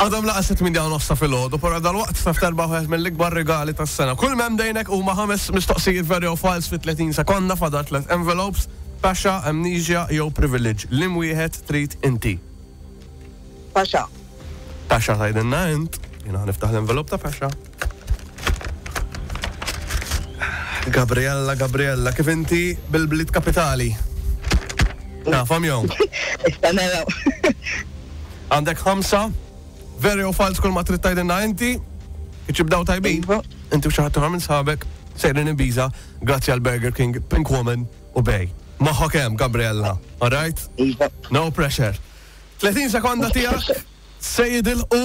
Għadhom laqgħa sitt minn dieqa nofsa filgħodu, però dalwaqt taf telba wieħed mill-ikbar rigali tas-sena. Kull m'hemm bejnek huma ħames mistoqsijiet vera jew falz fi tletin sekonda f'għadad tliet envelopes, taxxa, amnesia jew privileġġ. Liem wieħed trid inti? Taxxa. Taxxa tgħidilna int. Jiena ħa niftaħ l-envelop ta' taxxa. Gabriella, Gabriella, kif inti bil-bliet kapitali? Nafam jew? Issa naraw. Għandek ħamsa, veri u falz kull ma trid tgħidilna inti, iċibdaw tajbin, iva. inti u xaħat minn sabek, sejrin ibiza, grazzi għal Burger King, Pink Woman u Bej. Maħħa kem, Gabriella, alright? Iva. No pressure. 30 sekonda tijak, sejid il-u